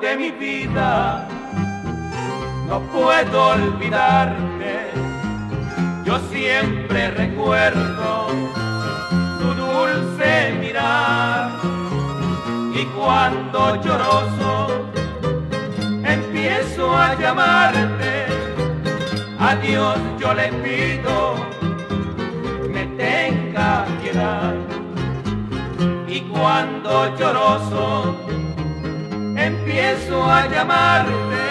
vida, no puedo olvidarte. Yo siempre recuerdo tu dulce mirar. Y cuando lloroso empiezo a llamarte, a Dios yo le pido me tenga piedad. Y cuando lloroso empiezo a llamarte,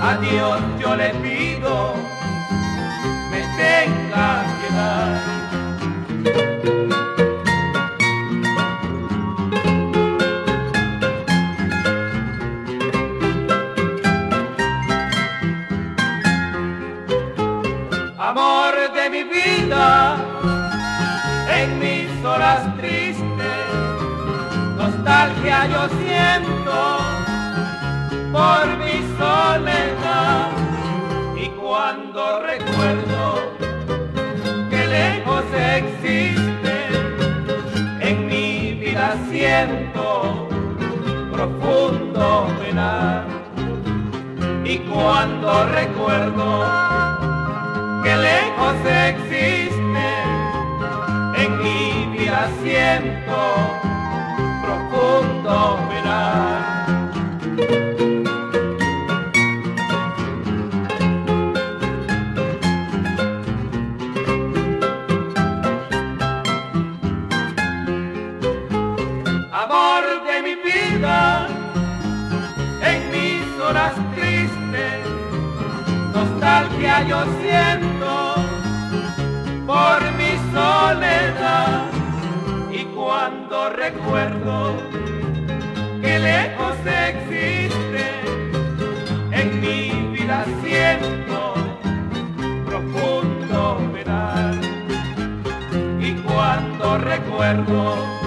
a Dios yo le pido, me tenga piedad. Amor de mi vida, en mis horas tristes, nostalgia yo siento por mi soledad. Y cuando recuerdo que lejos existe en mi vida siento profundo penar. Y cuando recuerdo que lejos existe en mi vida siento tristes, nostalgia yo siento por mi soledad. Y cuando recuerdo que lejos existe en mi vida siento profundo penar y cuando recuerdo